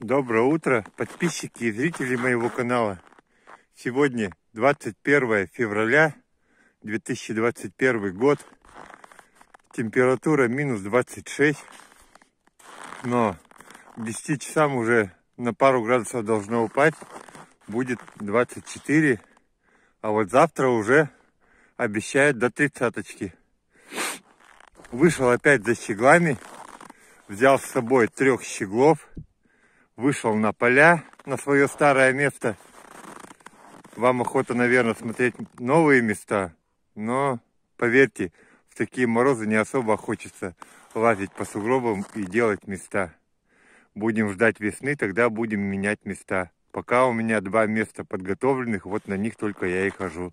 Доброе утро, подписчики и зрители моего канала. Сегодня 21 февраля 2021 год. Температура минус 26. Но к 10 часам уже на пару градусов должно упасть. Будет 24. А вот завтра уже обещают до тридцаточки. Вышел опять за щеглами. Взял с собой трех щеглов вышел на поля, на свое старое место. Вам охота, наверное, смотреть новые места, но поверьте, в такие морозы не особо хочется лазить по сугробам и делать места. Будем ждать весны, тогда будем менять места. Пока у меня два места подготовленных, вот на них только я и хожу.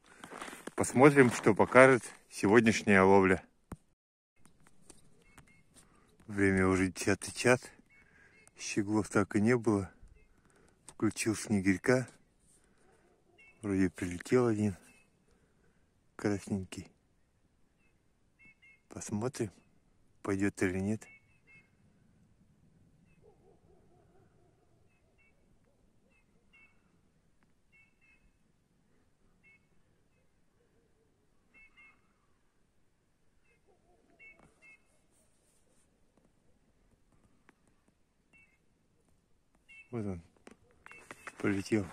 Посмотрим, что покажет сегодняшняя ловля. Время уже 10 час. Щеглов так и не было. Включил снегирька. Вроде прилетел один красненький. Посмотрим, пойдет или нет. Вот он полетел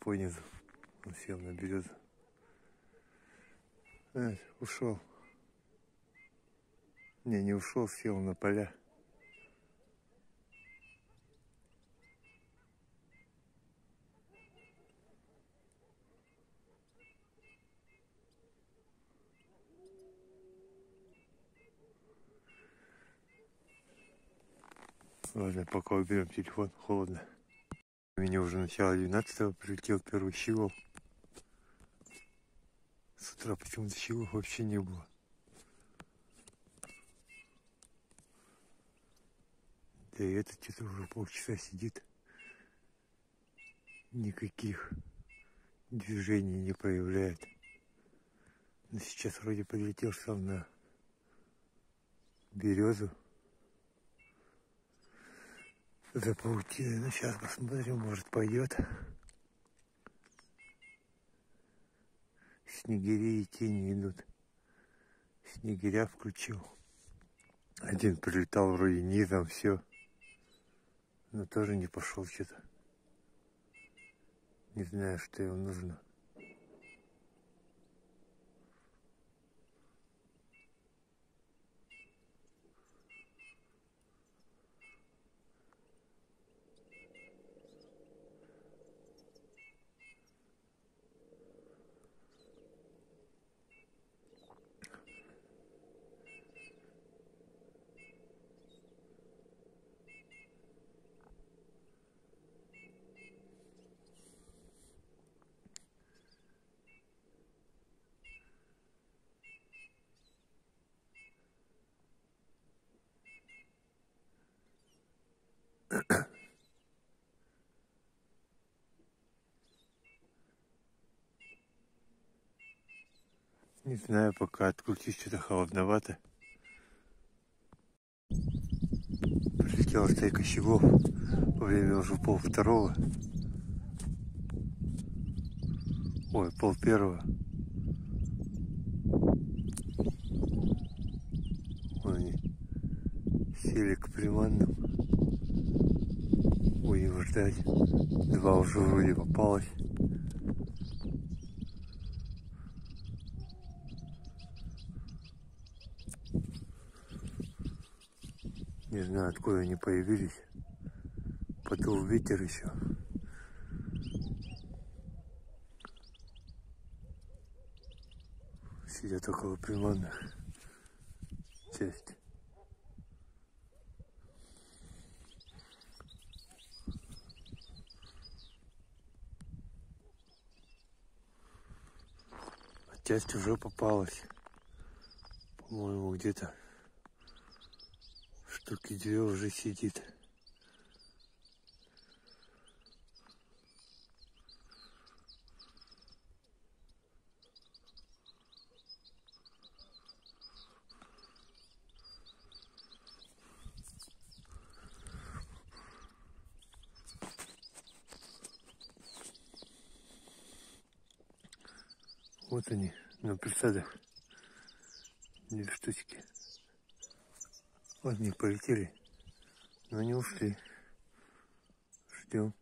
понизу. Он сел на березу. А, ушел. Не, не ушел, сел на поля. Ладно, пока уберем телефон, холодно. У меня уже начало 12 прилетел первый щегол. С утра почему-то щегол вообще не было. Да и этот что-то уже полчаса сидит. Никаких движений не проявляет. Но сейчас вроде подлетел сам на березу за паутиной. Ну, сейчас посмотрим, может пойдет. Снегири и тени идут. Снегиря включил. Один прилетал вроде низом, все. Но тоже не пошел что-то. Не знаю, что ему нужно. Не знаю, пока открутить что-то холодновато. Прилетела стайка щегов. Время уже пол второго. Ой, пол первого. Вон они сели к приманным. Будем ждать. Два уже вроде попалось. Не знаю, откуда они появились. Подул ветер еще. Сидят около приманных. Часть. Часть уже попалась. По-моему, где-то Тут Киделев уже сидит. Вот они на присадах. Две штучки. Вот они полетели. Но не ушли. Ждем.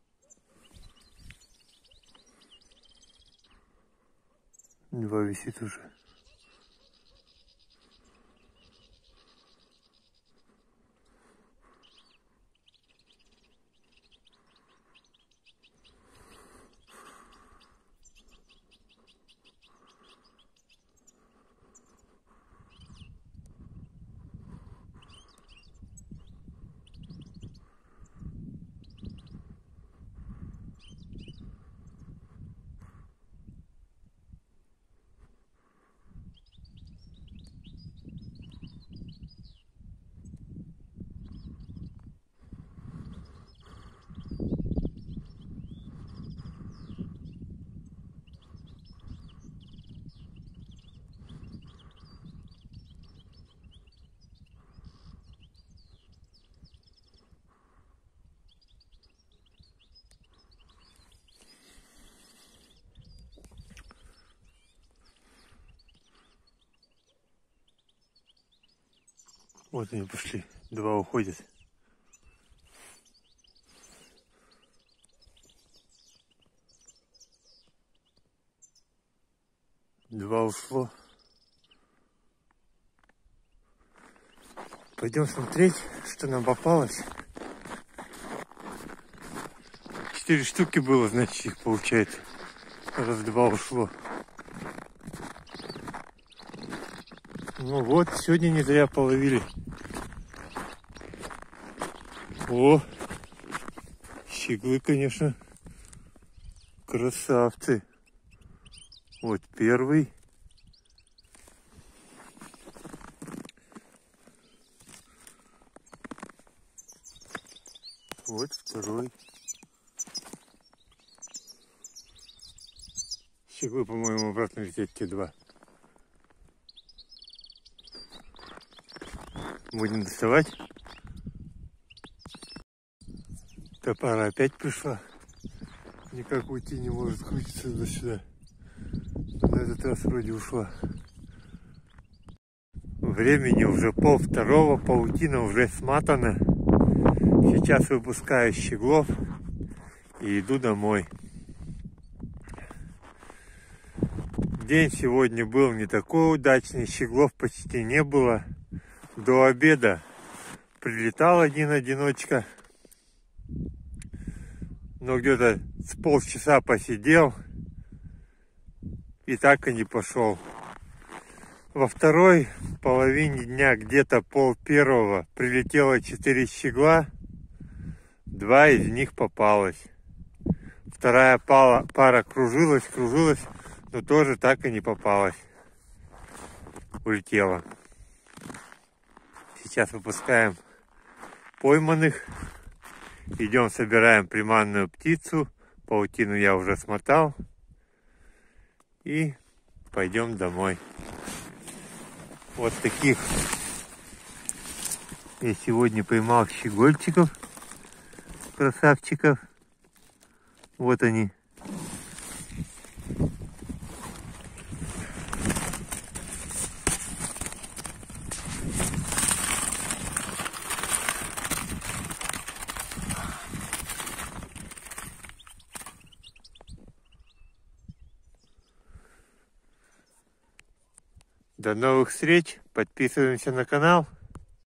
Два висит уже. Вот они пошли. Два уходят. Два ушло. Пойдем смотреть, что нам попалось. Четыре штуки было, значит, их получается. Раз два ушло. Ну вот, сегодня не зря половили. О, щеглы, конечно, красавцы. Вот первый. Вот второй. Щеглы, по-моему, обратно лететь те два. Будем доставать. Топара опять пришла. Никак уйти не может, крутиться до сюда. На этот раз вроде ушла. Времени уже пол второго, паутина уже сматана. Сейчас выпускаю щеглов и иду домой. День сегодня был не такой удачный, щеглов почти не было до обеда прилетал один одиночка. Но где-то с полчаса посидел и так и не пошел. Во второй половине дня, где-то пол первого, прилетело четыре щегла. Два из них попалось. Вторая пара, пара кружилась, кружилась, но тоже так и не попалась. Улетела. Сейчас выпускаем пойманных. Идем, собираем приманную птицу. Паутину я уже смотал. И пойдем домой. Вот таких я сегодня поймал щегольчиков, красавчиков. Вот они. До новых встреч. Подписываемся на канал.